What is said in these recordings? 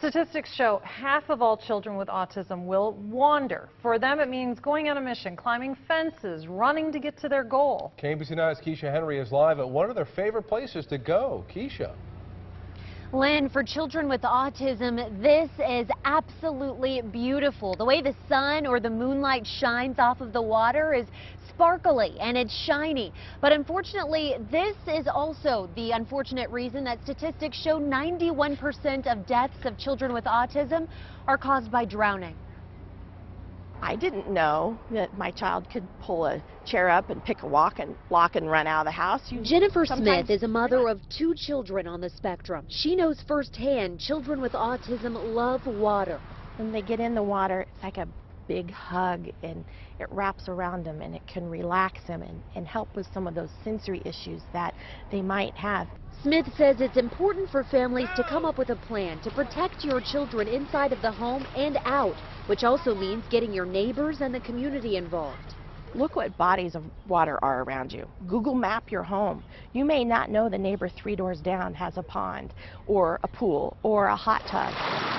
Statistics show half of all children with autism will wander. For them, it means going on a mission, climbing fences, running to get to their goal. KMBC 9's Keisha Henry is live at one of their favorite places to go. Keisha. Lynn, for children with autism, this is absolutely beautiful. The way the sun or the moonlight shines off of the water is sparkly and it's shiny. But unfortunately, this is also the unfortunate reason that statistics show 91% of deaths of children with autism are caused by drowning. I didn't know that my child could pull a chair up and pick a walk and lock and run out of the house. You Jennifer Smith is a mother of two children on the spectrum. She knows firsthand children with autism love water. When they get in the water, it's like a big hug and it wraps around them and it can relax them and, and help with some of those sensory issues that they might have. Smith says it's important for families to come up with a plan to protect your children inside of the home and out, which also means getting your neighbors and the community involved. Look what bodies of water are around you. Google map your home. You may not know the neighbor three doors down has a pond or a pool or a hot tub.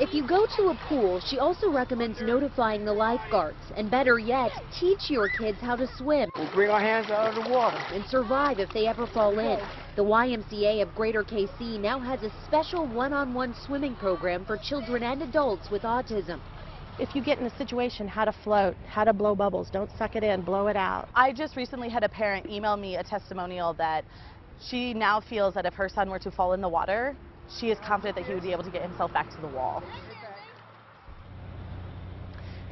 If you go to a pool, she also recommends notifying the lifeguards. And better yet, teach your kids how to swim. We'll bring our hands out of the water. And survive if they ever fall in. The YMCA of Greater KC now has a special one-on-one -on -one swimming program for children and adults with autism. If you get in a situation, how to float, how to blow bubbles. Don't suck it in, blow it out. I just recently had a parent email me a testimonial that she now feels that if her son were to fall in the water, she is confident that he would be able to get himself back to the wall.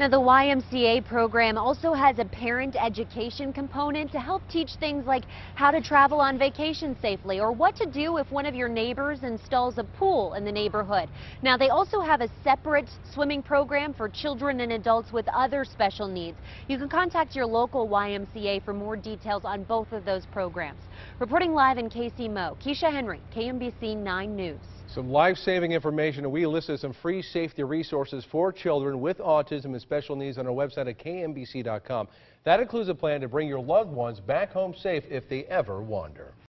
Now, the YMCA program also has a parent education component to help teach things like how to travel on vacation safely or what to do if one of your neighbors installs a pool in the neighborhood. Now, they also have a separate swimming program for children and adults with other special needs. You can contact your local YMCA for more details on both of those programs. Reporting live in KC Mo, Keisha Henry, KMBC 9 News. Some life-saving information, and we listed some free safety resources for children with autism and special needs on our website at kmbc.com. That includes a plan to bring your loved ones back home safe if they ever wander.